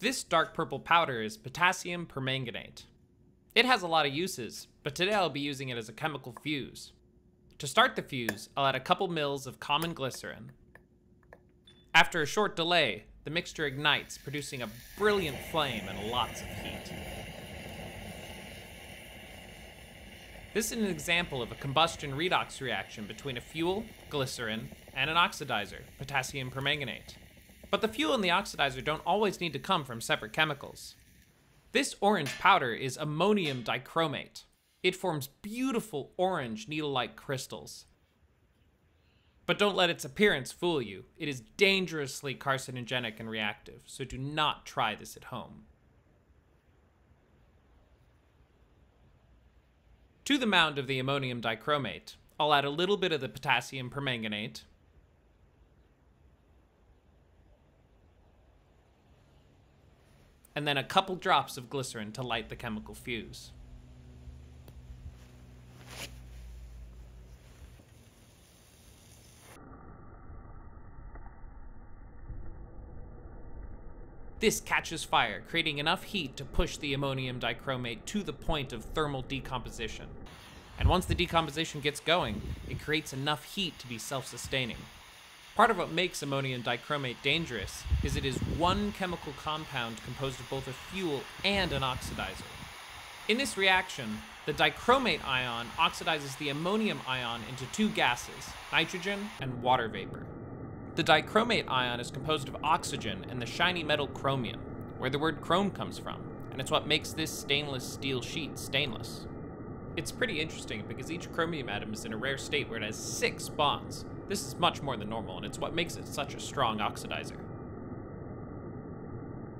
This dark purple powder is potassium permanganate. It has a lot of uses, but today I'll be using it as a chemical fuse. To start the fuse, I'll add a couple mils of common glycerin. After a short delay, the mixture ignites, producing a brilliant flame and lots of heat. This is an example of a combustion redox reaction between a fuel, glycerin, and an oxidizer, potassium permanganate. But the fuel and the oxidizer don't always need to come from separate chemicals. This orange powder is ammonium dichromate. It forms beautiful orange needle-like crystals. But don't let its appearance fool you. It is dangerously carcinogenic and reactive, so do not try this at home. To the mound of the ammonium dichromate, I'll add a little bit of the potassium permanganate, and then a couple drops of glycerin to light the chemical fuse. This catches fire, creating enough heat to push the ammonium dichromate to the point of thermal decomposition. And once the decomposition gets going, it creates enough heat to be self-sustaining. Part of what makes ammonium dichromate dangerous is it is one chemical compound composed of both a fuel and an oxidizer. In this reaction, the dichromate ion oxidizes the ammonium ion into two gases, nitrogen and water vapor. The dichromate ion is composed of oxygen and the shiny metal chromium, where the word chrome comes from, and it's what makes this stainless steel sheet stainless. It's pretty interesting because each chromium atom is in a rare state where it has six bonds, this is much more than normal, and it's what makes it such a strong oxidizer.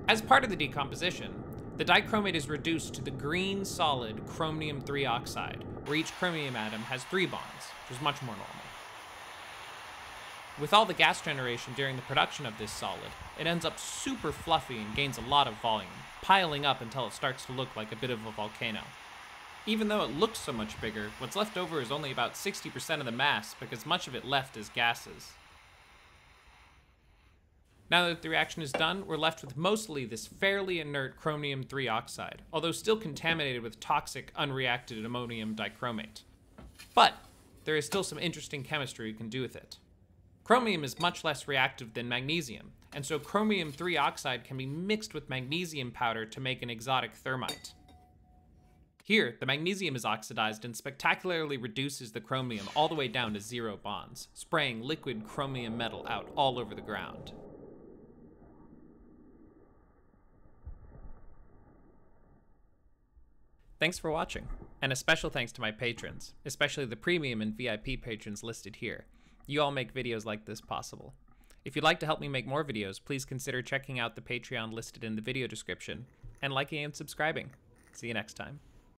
As part of the decomposition, the dichromate is reduced to the green solid chromium 3 oxide, where each chromium atom has three bonds, which is much more normal. With all the gas generation during the production of this solid, it ends up super fluffy and gains a lot of volume, piling up until it starts to look like a bit of a volcano. Even though it looks so much bigger, what's left over is only about 60% of the mass because much of it left is gases. Now that the reaction is done, we're left with mostly this fairly inert chromium 3 oxide, although still contaminated with toxic unreacted ammonium dichromate. But there is still some interesting chemistry you can do with it. Chromium is much less reactive than magnesium, and so chromium 3 oxide can be mixed with magnesium powder to make an exotic thermite. Here, the magnesium is oxidized and spectacularly reduces the chromium all the way down to zero bonds, spraying liquid chromium metal out all over the ground. Thanks for watching, and a special thanks to my patrons, especially the premium and VIP patrons listed here. You all make videos like this possible. If you'd like to help me make more videos, please consider checking out the Patreon listed in the video description, and liking and subscribing. See you next time.